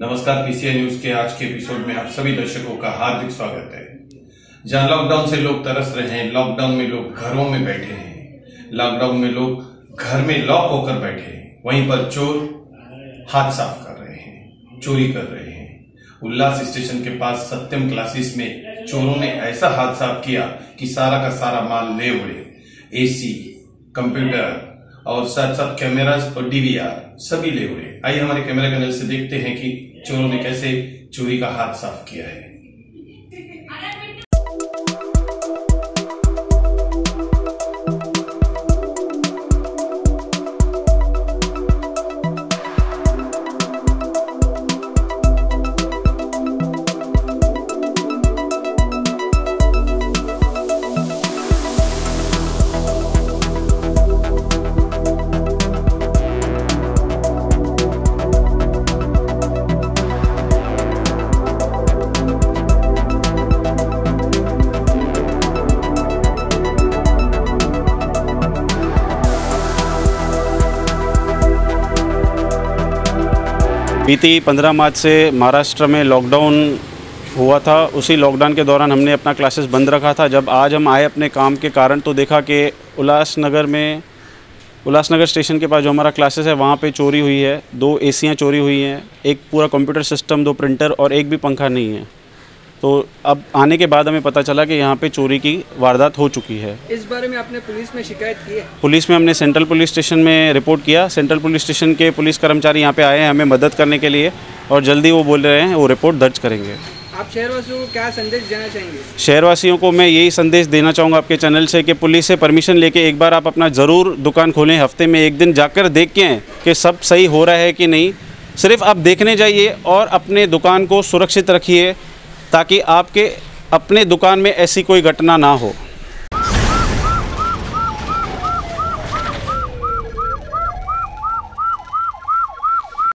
नमस्कार PCI news के आज के एपिसोड में आप सभी दर्शकों का हार्दिक स्वागत है। जहाँ लॉकडाउन से लोग तरस रहे हैं लॉकडाउन में लोग घरों में बैठे हैं लॉकडाउन में लोग घर में लॉक होकर बैठे हैं, वहीं पर चोर हाथ साफ़ कर रहे हैं, चोरी कर रहे हैं। उल्लास स्टेशन के पास सत्यम क्लासेस में चोरों ने ऐसा हाथ साफ़ किया कि सारा का सारा माल ले उड़े। एसी, कंप्यूटर और साथ साथ कैमराज और डीवीआर सभी ले हुए। आइए हमारे कैमरा के नज़र से देखते हैं कि चोरों ने कैसे चोरी का हाथ साफ़ किया है। बीती 15 मार्च से महाराष्ट्र में लॉकडाउन हुआ था। उसी लॉकडाउन के दौरान हमने अपना क्लासेस बंद रखा था। जब आज हम आए अपने काम के कारण तो देखा कि उल्लासनगर में उल्लासनगर स्टेशन के पास जो हमारा क्लासेस है, वहाँ पे चोरी हुई है। दो एसियाँ चोरी हुई हैं। एक पूरा कंप्यूटर सिस्टम दो प्रिंटर और एक भी पंखा नहीं है। तो अब आने के बाद हमें पता चला कि यहाँ पे चोरी की वारदात हो चुकी है। इस बारे में आपने पुलिस में शिकायत की है? पुलिस में हमने सेंट्रल पुलिस स्टेशन में रिपोर्ट किया। सेंट्रल पुलिस स्टेशन के पुलिस कर्मचारी यहाँ पे आए हैं हमें मदद करने के लिए और जल्दी वो बोल रहे हैं वो रिपोर्ट दर्ज करेंगे। आप शहरवासियों को क्या संदेश देना चाहेंगे? शहरवासियों को मैं यही संदेश देना चाहूँगा आपके चैनल से कि पुलिस से परमिशन लेके एक बार आप अपना ज़रूर दुकान खोलें। हफ़्ते में एक दिन जाकर देख के कि सब सही हो रहा है कि नहीं। सिर्फ़ आप देखने जाइए और अपने दुकान को सुरक्षित रखिए। ताकि आपके अपने दुकान में ऐसी कोई घटना ना हो।